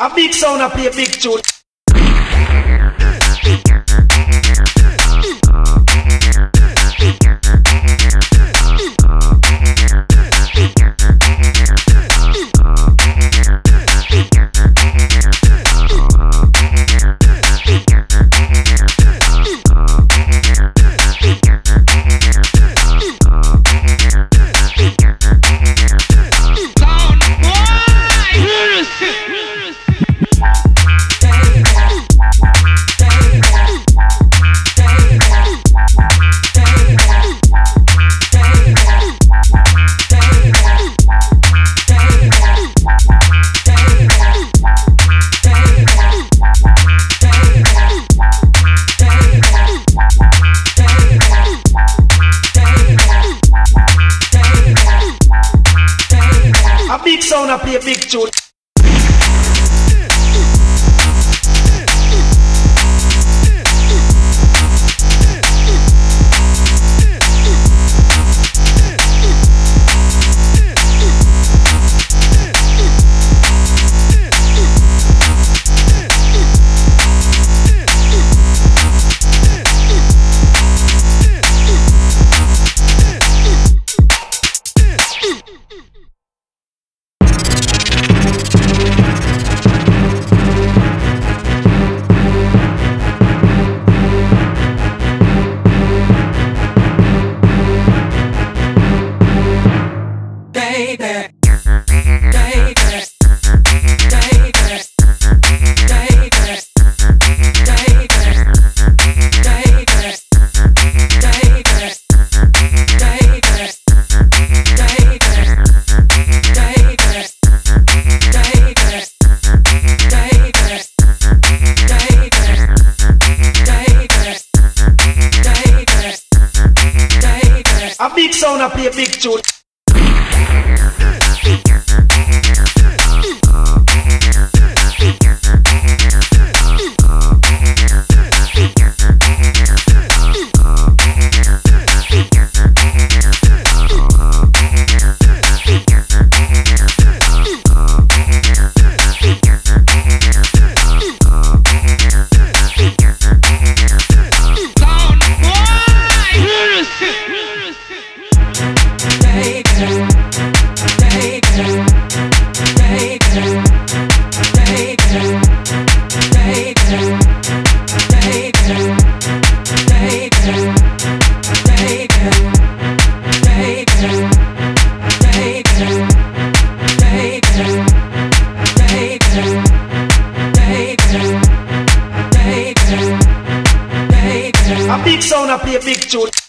A big sound a play big tune. Sound a play big tune. Sound a play big tune. A big sound a play big tune.